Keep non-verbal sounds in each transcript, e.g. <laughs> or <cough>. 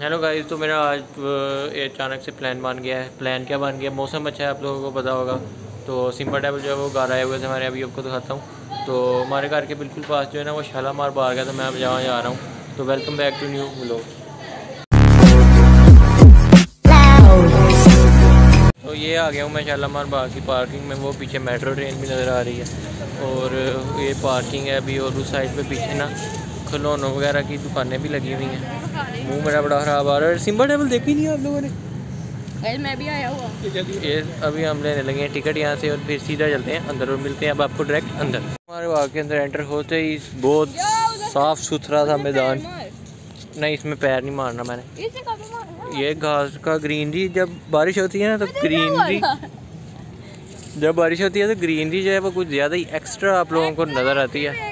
Hello guys तो मेरा आज अचानक से प्लान बन गया है। प्लान क्या बन गया? मौसम अच्छा है, आप लोगों को पता होगा। तो सिंपल टेबल जो है वो घर आए हुए थे हमारे अभी आपको दिखाता हूँ। तो हमारे घर के बिल्कुल पास जो है ना, वो शालामार बाग गया तो मैं अब जहाँ जा रहा हूँ। तो welcome back to new blog तो ये आ गया हूँ मैं शालामार बाग की पार्किंग में, वो पीछे मेट्रो ट्रेन भी नज़र आ रही है। और ये पार्किंग है अभी और उस साइड पे पीछे ना खिलौनों वगैरह की दुकानें भी लगी हुई हैं। मुँह मेरा बड़ा ख़राब आ रहा है। सिम्बा टेबल देखी नहीं आप लोगों ने? मैं भी आया हुआ। ये अभी हम लेने लगे हैं टिकट यहाँ से और फिर सीधा चलते हैं अंदर और मिलते हैं। अब आपको डायरेक्ट अंदर। हमारे वहाँ के अंदर एंटर होते ही बहुत साफ़ सुथरा था मैदान। नहीं इसमें पैर नहीं मारना मैंने। ये घास का ग्रीनरी जब बारिश होती है ना तो ग्रीनरी जब बारिश होती है तो ग्रीनरी जो है वो कुछ ज़्यादा ही एक्स्ट्रा आप लोगों को नज़र आती है।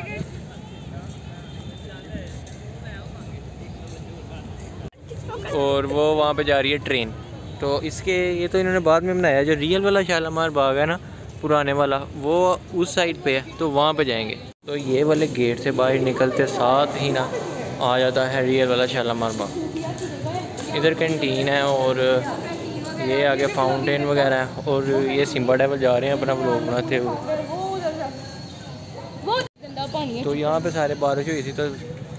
और वो वहाँ पे जा रही है ट्रेन तो इसके, ये तो इन्होंने बाद में बनाया जो रियल वाला शालामार बाग है ना, पुराने वाला, वो उस साइड पे है तो वहाँ पे जाएँगे। तो ये वाले गेट से बाहर निकलते साथ ही ना आ जाता है रियल वाला शालामार बाग। इधर कैंटीन है और ये आगे फाउंटेन वगैरह है और ये सिम्बा डेवल जा रहे हैं अपना ब्लॉग बनाते हुए। तो यहाँ पे सारे बारिश हुई थी तो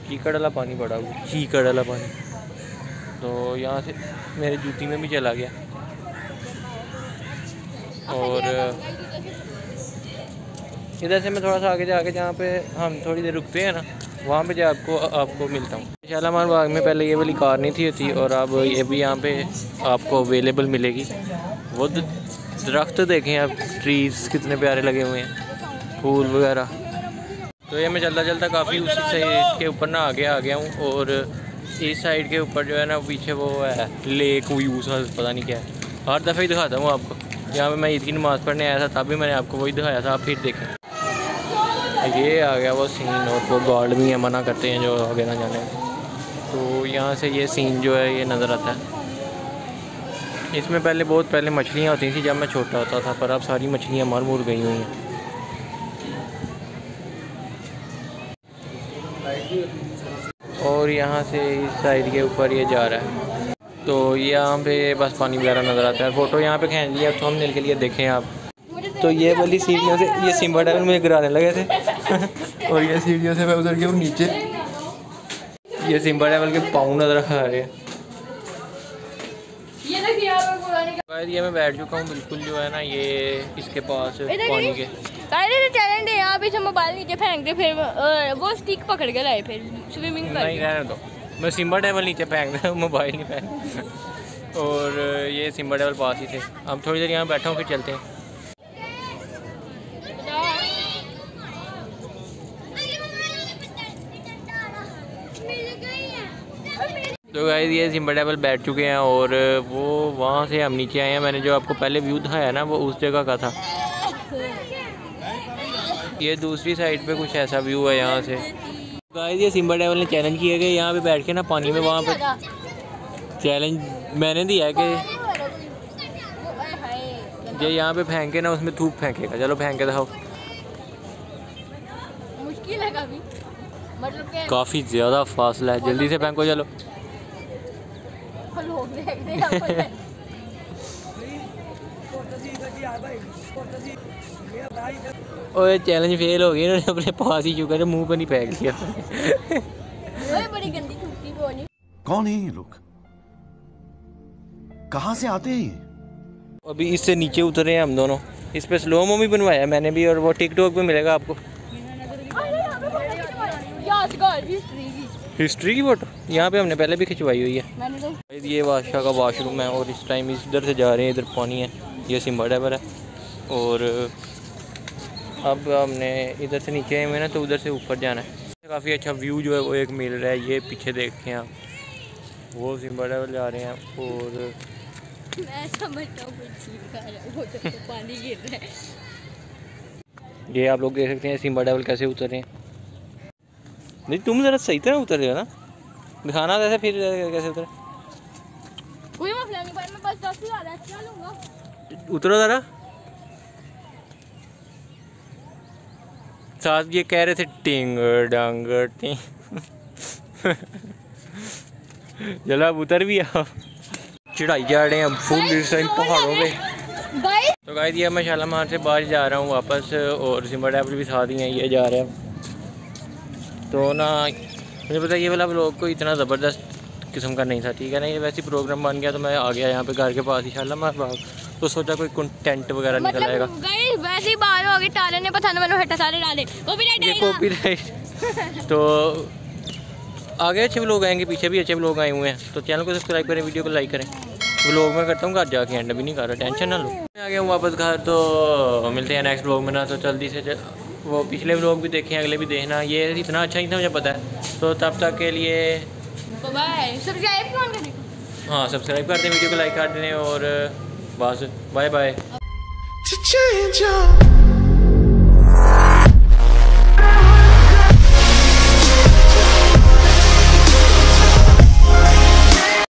कीकड़ वाला पानी पड़ा हुआ, कीकड़ वाला पानी। तो यहाँ से मेरे जूती में भी चला गया। और इधर से मैं थोड़ा सा आगे जाके जहाँ पे हम थोड़ी देर रुकते हैं ना, वहाँ पे जा आपको आपको मिलता हूँ। शालामार बाग में पहले ये वाली कार नहीं थी होती और अब ये भी यहाँ पे आपको अवेलेबल मिलेगी। वो दरख्त देखें आप ट्रीज़ कितने प्यारे लगे हुए हैं, फूल वगैरह। तो ये मैं चलता चलता काफ़ी उसी के ऊपर ना आगे आ गया हूँ, और इस साइड के ऊपर जो है ना, पीछे वो है लेक व्यू सा पता नहीं क्या है। हर दफ़े ही दिखाता हूँ आपको। यहाँ पे मैं ईद की नमाज़ पढ़ने आया था, तभी मैंने आपको वही दिखाया था, आप फिर देखें। ये आ गया वो सीन और वो गार्ड भी है, मना करते हैं जो आगे ना जाने। तो यहाँ से ये सीन जो है, ये नज़र आता है। इसमें पहले, बहुत पहले मछलियाँ होती थी जब मैं छोटा होता था, पर अब सारी मछलियाँ मर मुर गई हुई हैं। और यहाँ से इस साइड के ऊपर ये जा रहा है। तो यहाँ पे बस पानी वगैरह नज़र आता है। फ़ोटो यहाँ पे खींच लिया तो हमने के लिए देखें आप। तो ये वाली सीढ़ियों से, ये सिम्बा टाइम मुझे गिराने लगे थे। <laughs> और ये सीढ़ियों से मैं उधर गया नीचे। ये सिम्बा टाइम के पाँव नज़र आ रहे हैं। ये मैं बैठ चुका हूँ बिल्कुल जो है ना ये इसके पास पानी के। टैलेंट है यहाँ पे मोबाइल नीचे फेंक दे फिर वो स्टिक पकड़ के लाए फिर स्विमिंग कर नहीं रहने दो। मैं सिम्बा टेबल नीचे फेंक दे मोबाइल नहीं फेंक और ये सिम्बा टेबल पास ही थे। अब थोड़ी देर यहाँ बैठा हूँ फिर चलते हैं। तो गाइज़ ये सिम्बा टेबल बैठ चुके हैं और वो वहाँ से हम नीचे आए हैं। मैंने जो आपको पहले व्यू दिखाया ना वो उस जगह का था। ये दूसरी साइड पे कुछ ऐसा व्यू है यहाँ से। गाइस ये सिम्बा डेवल ने चैलेंज किया कि यहाँ पे बैठ के ना पानी में वहाँ पे चैलेंज मैंने दिया है कि ये यहाँ पे फेंके ना उसमें थूक फेंकेगा। चलो फेंक के दिखाओ। मुश्किल है मतलब काफ़ी ज़्यादा फासला है। जल्दी से फेंको चलो। और चैलेंज फेल हो गया इन्होंने अपने पास ही चुका मुँह पर नहीं फेंक दिया। बड़ी गंदी कौन है ये लोग? कहाँ से आते हैं अभी इससे नीचे उतरे हैं हम दोनों। इस पे स्लो मो भी बनवाया मैंने भी और वो टिकटॉक पे मिलेगा आपको। हिस्ट्री की फ़ोटो यहाँ पे हमने पहले भी खिंचवाई हुई है। तो ये बादशाह का वाशरूम है और इस टाइम इधर से जा रहे हैं इधर पानी है। ये सिम्बा डेवर है। और अब हमने इधर से नीचे आए हुए ना तो उधर से ऊपर जाना है। काफ़ी अच्छा व्यू जो है वो एक मिल रहा है ये पीछे देखते हैं आप वो सिम्बा लेवल जा रहे हैं और तो पानी गिर रहा है। ये आप लोग देख सकते हैं सिम्बा डेवल कैसे उतर रहे हैं। नहीं तुम ज़रा सही तरह उतर रहे हो ना। दिखाना कैसे फिर कैसे उतरे। उतरो ज़रा। साथ ये कह रहे थे टिंग डंग टिंग चलो अब उतर भी आओ। चढ़ाई जा रहे हैं हम फुल इस टाइम पहाड़ों पे। तो गाइस ये मैं शालामार से बाहर जा रहा हूँ वापस और सिमर डैपल भी साथ ही हैं ये जा रहे हैं। तो ना मुझे पता है ये वाला ब्लॉग कोई इतना ज़बरदस्त किस्म का नहीं था ठीक है ना? ये वैसे ही प्रोग्राम बन गया तो मैं आ गया यहाँ पे घर के पास ही शालामार बाग तो सोचा कोई टेंट वगैरह मतलब निकल आएगा वैसे ही बाहर हो गए टाले ने पता नहीं हटा सारे डाले। कॉपीराइट <laughs> तो आगे अच्छे लोग आएँगे पीछे भी अच्छे लोग आए हुए हैं। तो चैनल को सब्सक्राइब करें वीडियो को लाइक करें। ब्लॉग में करता हूँ घर जाके एंड भी नहीं कर रहा टेंशन ना लो। मैं आ गया हूँ वापस घर तो मिलते हैं नेक्स्ट ब्लॉग में ना तो जल्दी से. वो पिछले लोग भी देखें अगले भी देखना। ये इतना अच्छा नहीं था मुझे पता है। तो तब तक के लिए बाय सब्सक्राइब कौन करेगा हाँ सब्सक्राइब कर दें वीडियो को लाइक कर दें और बस बाय बाय